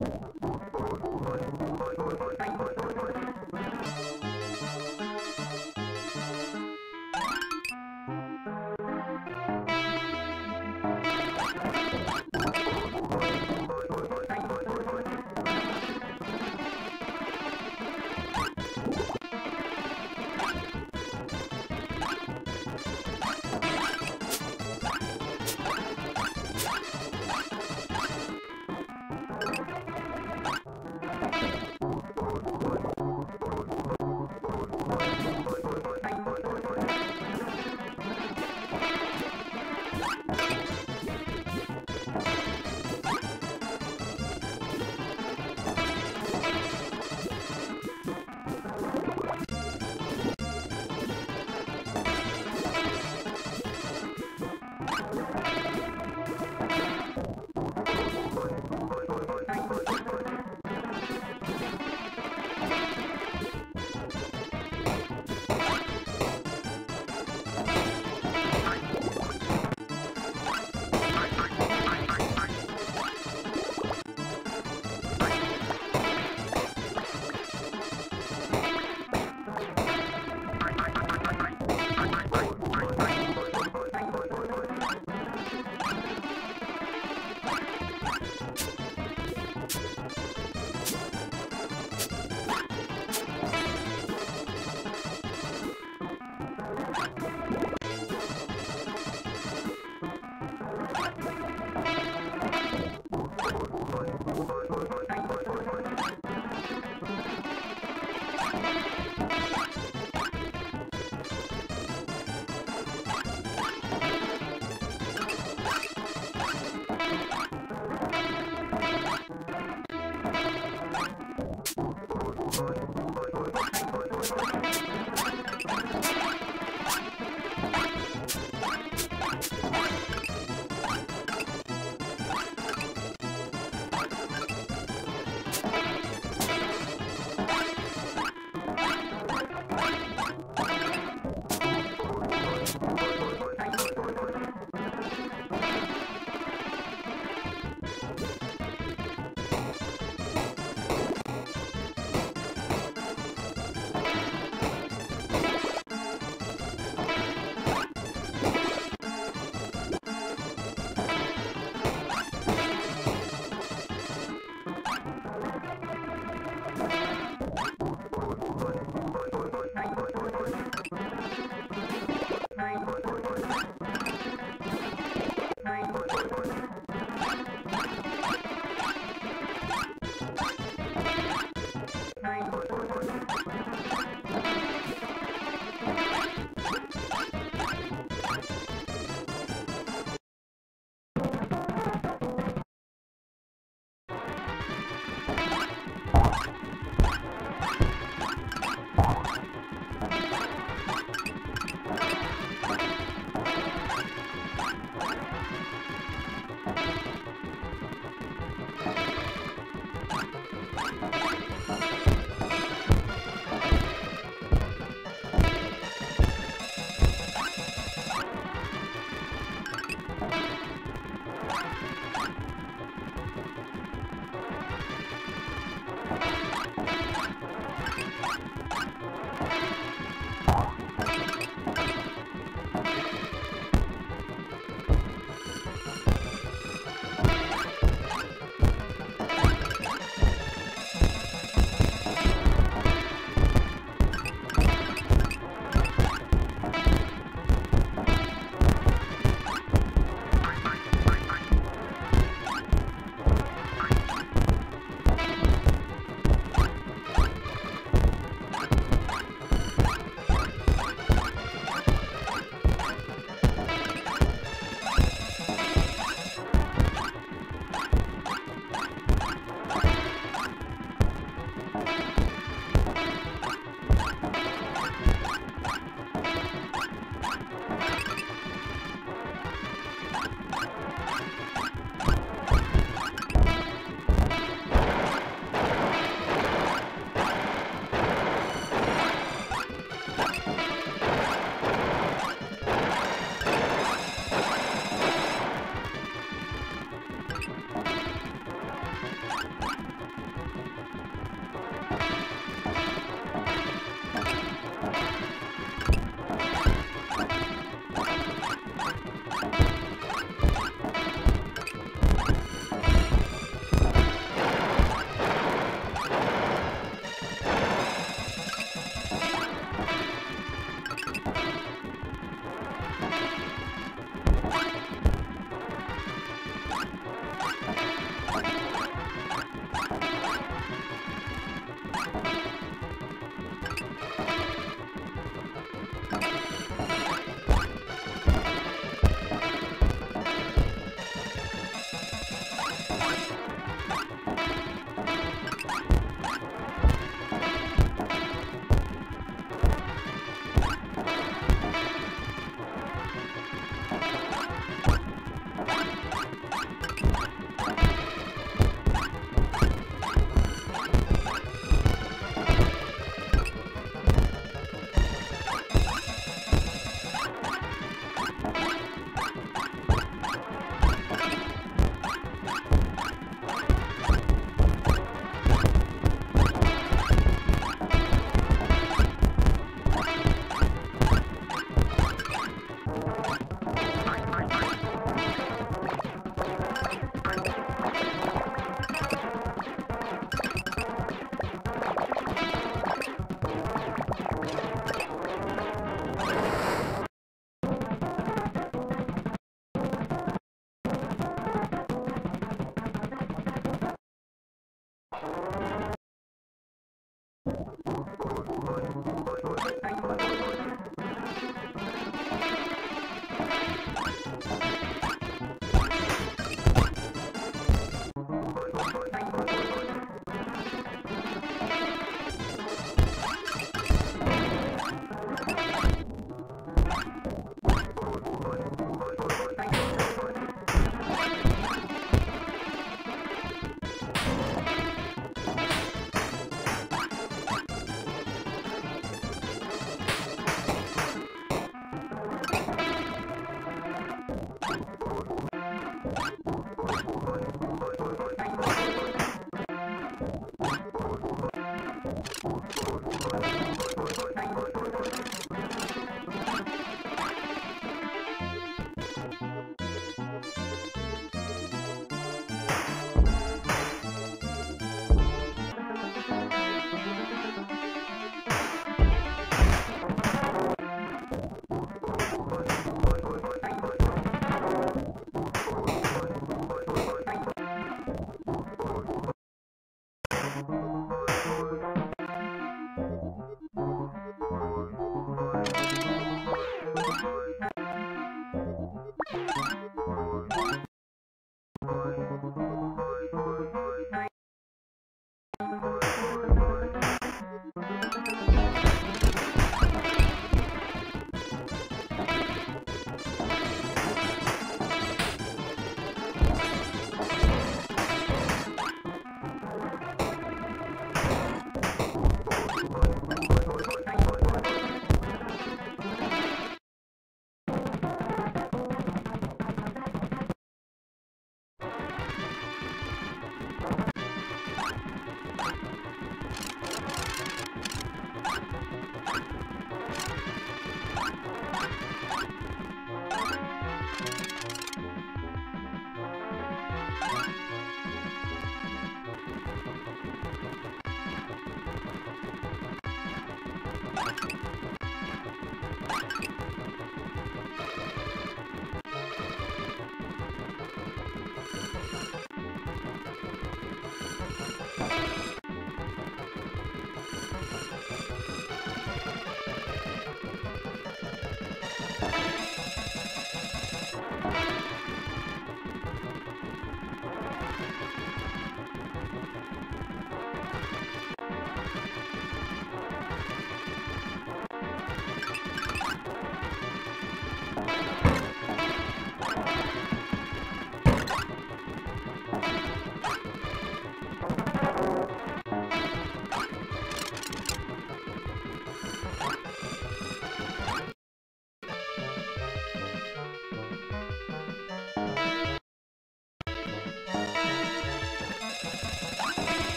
you.